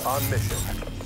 On mission.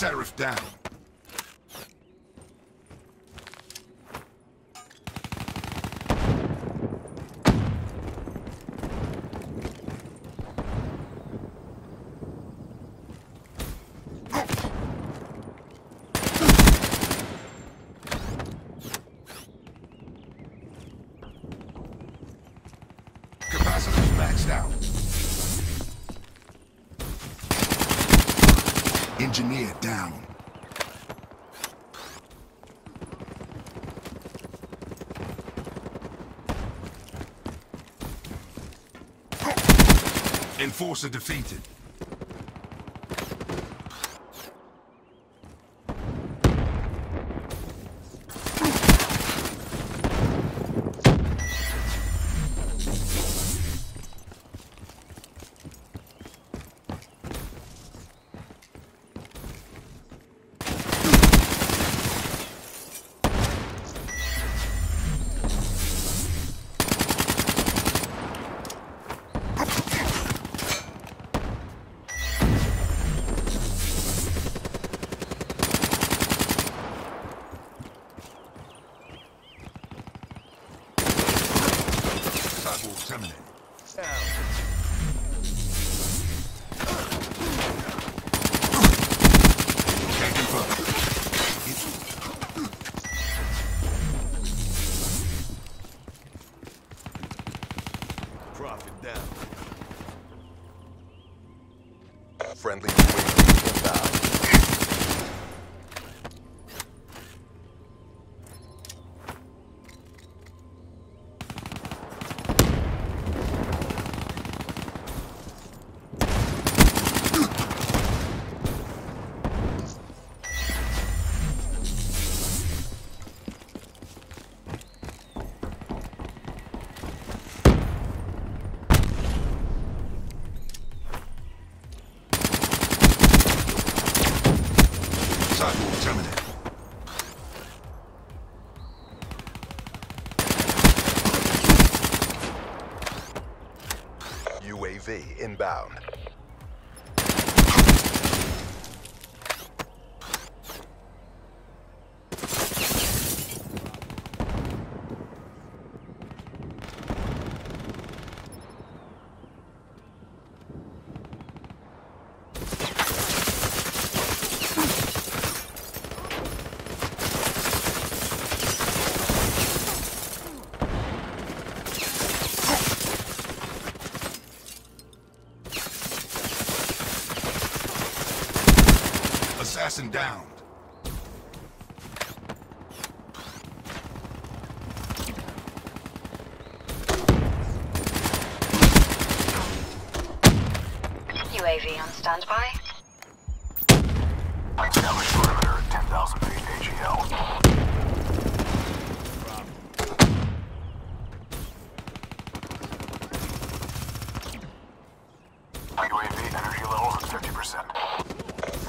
Seraph down. Capacitor's maxed out. Engineer down. Enforcer defeated. Inbound. Assassin downed. UAV on standby. Establish perimeter at 10,000 feet AGL.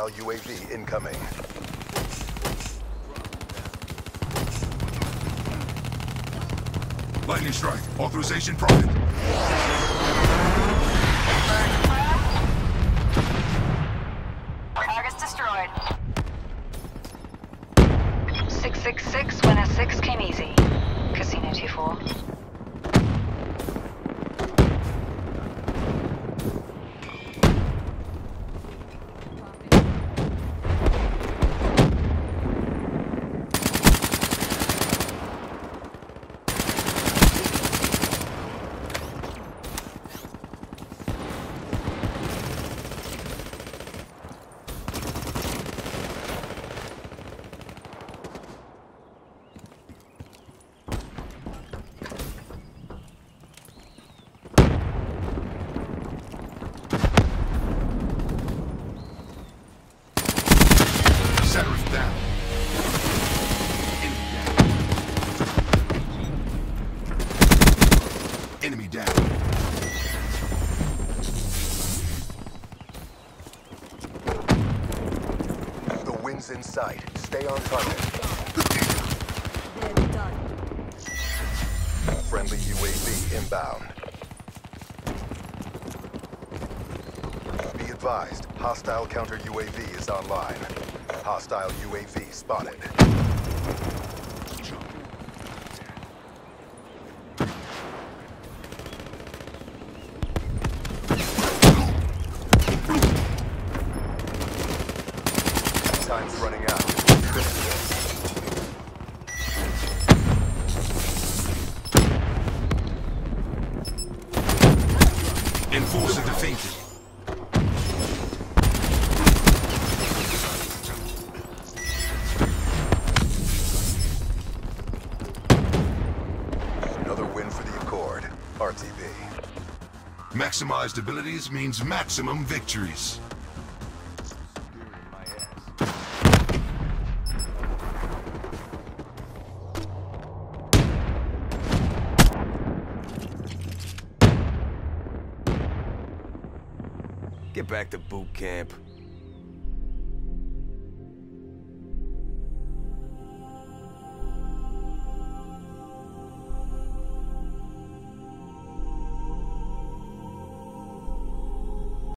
Hostile UAV incoming. Lightning strike. Authorization provided. Enemy down. The wind's in sight. Stay on target. Friendly UAV inbound. Be advised, hostile counter UAV is online. Hostile UAV spotted. Time's running out. Enforcer defeated. Another win for the Accord. RTB. Maximized abilities means maximum victories. Get back to boot camp.